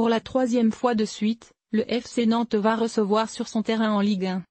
Pour la troisième fois de suite, le FC Nantes va recevoir sur son terrain en Ligue 1.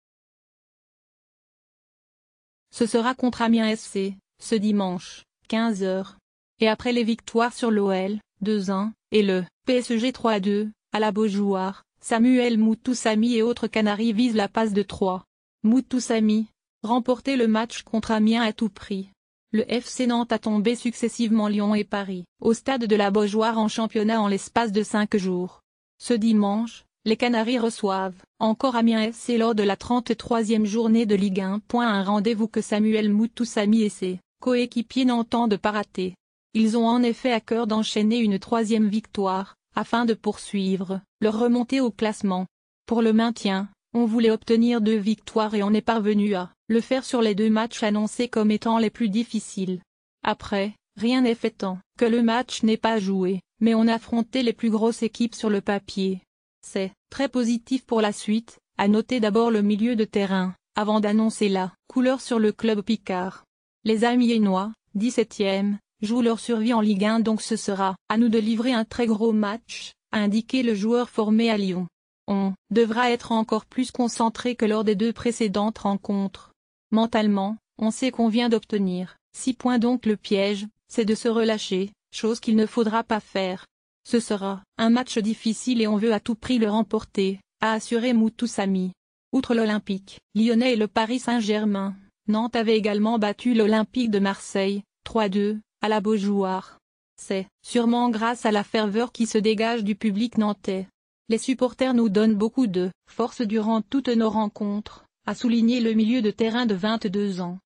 Ce sera contre Amiens FC, ce dimanche, 15h. Et après les victoires sur l'OL, 2-1, et le PSG 3-2, à la Beaujoire, Samuel Moutoussami et autres Canaries visent la passe de 3. Moutoussami, remporter le match contre Amiens à tout prix. Le FC Nantes a tombé successivement Lyon et Paris, au stade de la Beaujoire en championnat en l'espace de 5 jours. Ce dimanche, les Canaries reçoivent encore Amiens FC lors de la 33e journée de Ligue 1. Un rendez-vous que Samuel Moutoussami et ses coéquipiers n'entendent pas rater. Ils ont en effet à cœur d'enchaîner une troisième victoire, afin de poursuivre leur remontée au classement. Pour le maintien, on voulait obtenir deux victoires et on est parvenu à le faire sur les deux matchs annoncés comme étant les plus difficiles. Après, rien n'est fait tant que le match n'est pas joué, mais on a affronté les plus grosses équipes sur le papier. C'est très positif pour la suite, à noter d'abord le milieu de terrain, avant d'annoncer la couleur sur le club Picard. Les Amiénois, 17e, jouent leur survie en Ligue 1 donc ce sera à nous de livrer un très gros match, a indiqué le joueur formé à Lyon. On devra être encore plus concentré que lors des deux précédentes rencontres. Mentalement, on sait qu'on vient d'obtenir 6 points donc le piège, c'est de se relâcher, chose qu'il ne faudra pas faire. Ce sera un match difficile et on veut à tout prix le remporter, a assuré Moutoussami. Outre l'Olympique, Lyonnais et le Paris Saint-Germain, Nantes avait également battu l'Olympique de Marseille, 3-2, à la Beaujoire. C'est sûrement grâce à la ferveur qui se dégage du public nantais. Les supporters nous donnent beaucoup de force durant toutes nos rencontres, a souligné le milieu de terrain de 22 ans.